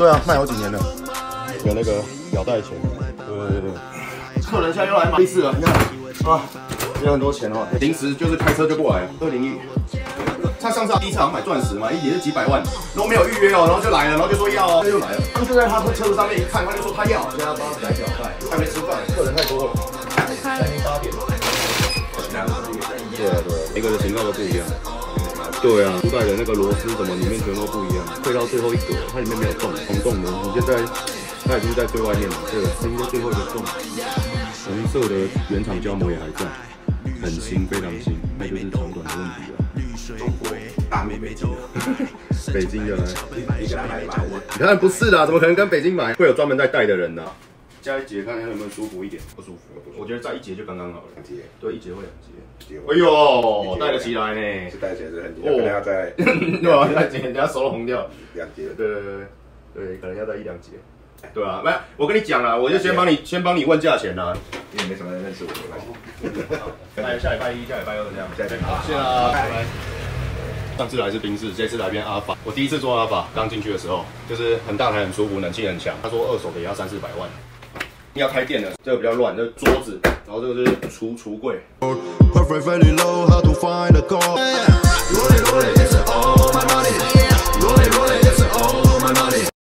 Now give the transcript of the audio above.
对啊，卖好几年了，有那个表带钱，对对对。客人现在又来买一次了，你看啊，有很多钱哦，临时就是开车就过来了。二零一，他上次第一次好像买钻石嘛，一也是几百万，然后没有预约哦，然后就来了，然后就说要哦，他就来了。他们就在他车子上面一看，他就说他要，现在帮他改表带，还没吃饭，客人太多了，才八点。对啊对啊，每个的型号都不一样。对啊，古代的那个螺丝什么里面全都不一样，退到最后一格，它里面没有洞，空洞的。你现在它已经在最外面了，对，应该最后一个洞。红色的原厂胶膜也还在，很新，非常新，那就是长短的问题了。中 国大美 北京，北京的，你看不是的，怎么可能跟北京买？会有专门在带的人呢。加一节看看有没有舒服一点，不舒服，我觉得再一节就刚刚好了。两节，对，一节或两节。哎呦，戴得起来呢，是戴起来是很，可能要再，对啊，戴节，等下手都红掉。两节，对对对对，可能要再一两节。对啊，没有，我跟你讲了，我就先帮你，先帮你问价钱啦。因为没什么人认识我，没关系。那下礼拜一、下礼拜二这样，再见，好，谢啦，拜拜。上次来是宾士，这次来变阿法。我第一次坐阿法，刚进去的时候，就是很大台、很舒服，冷气很强。他说二手的也要三四百万。要开店了，这个比较乱，这桌子，然后这个是橱橱柜。